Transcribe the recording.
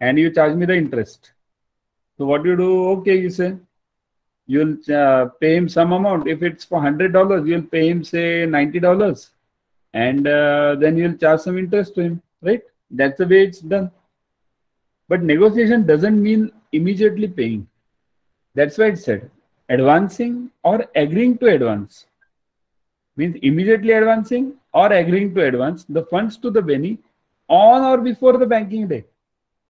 and you charge me the interest. So what do you do? Okay, you say you'll uh, pay him some amount. If it's for hundred dollars, you'll pay him say ninety dollars, and uh, then you'll charge some interest to him. Right? That's the way it's done. But negotiation doesn't mean immediately paying. That's why it said advancing or agreeing to advance means immediately advancing or agreeing to advance the funds to the Benny on or before the banking day.